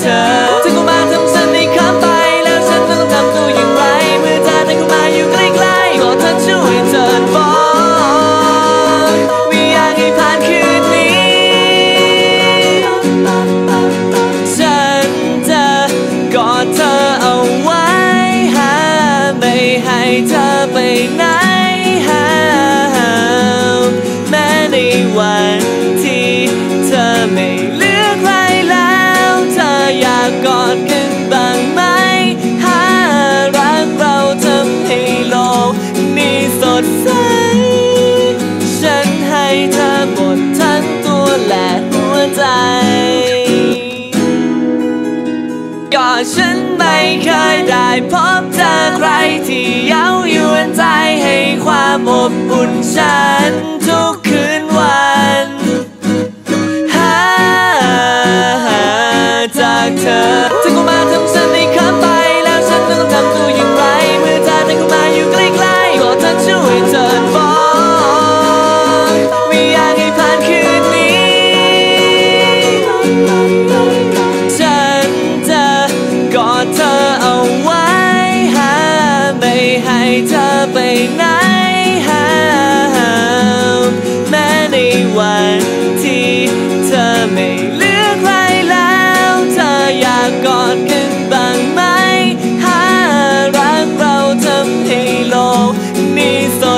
เธอเธอกูมาทำฉันให้ข้ามไป แล้วฉันต้องทำตัวอย่างไรเมื่อเธอเธอกูมาอยู่ใกล้ๆก็เธอช่วยเธอบอกไม่อยากให้ผ่านคืนนี้ ฉันจะกอดเธอเอาไว้หาไม่ให้เธอไปไหน นฉันทุกคืนวันหาจากเธอ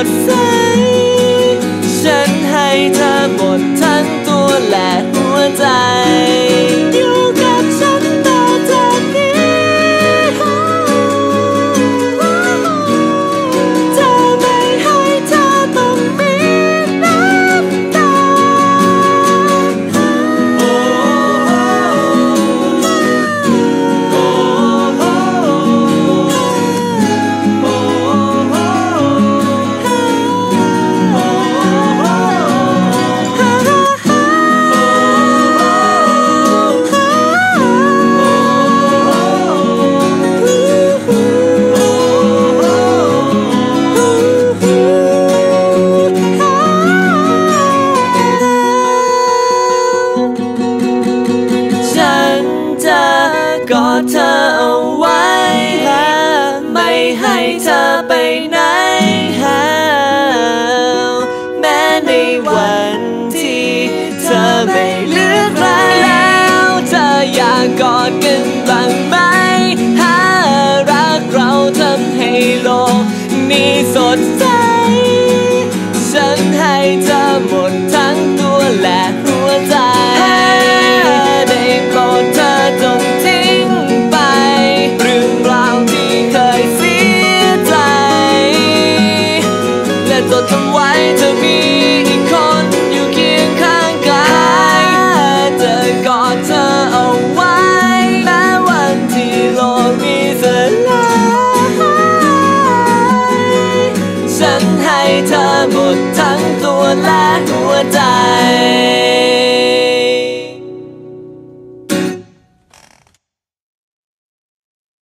sun. กอดกันบ้างไหมหารักเราทำให้โลกนี้สดใส ฉันให้เธอหมดทั้งตัวและหัวใจ ได้โปรดเธอจงทิ้งไปเรื่องาที่เคยเสียใจ และจดจำไว้ would die.